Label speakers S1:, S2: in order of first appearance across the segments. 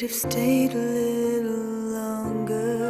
S1: could have stayed a little longer.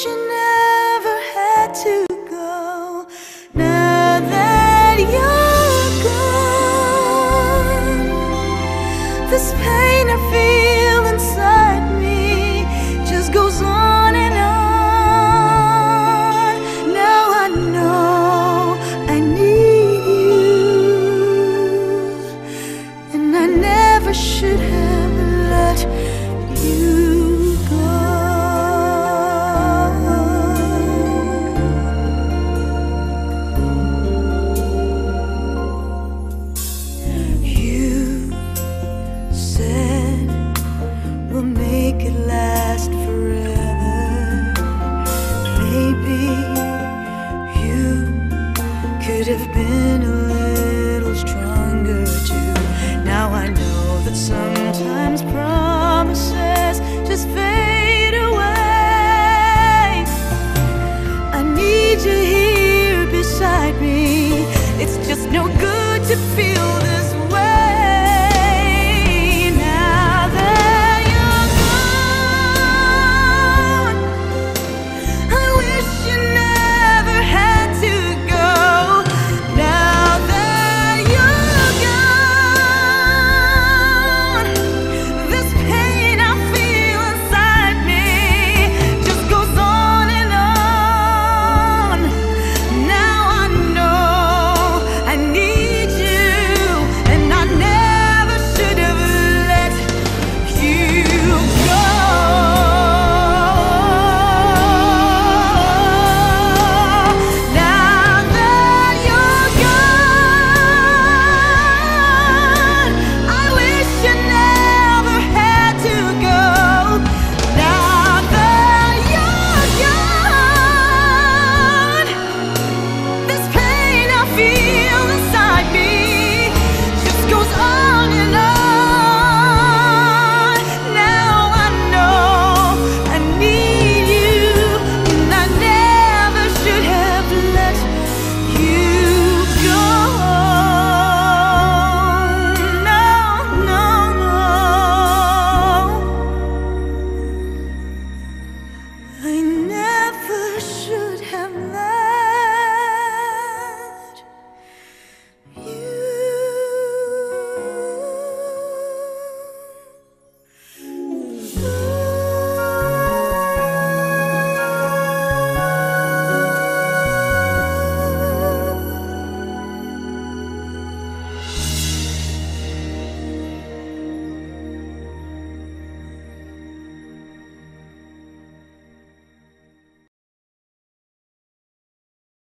S1: should never have to go. Now that you're gone, this pain I feel inside me just goes on and on. Now I know I need you, and I never should have let you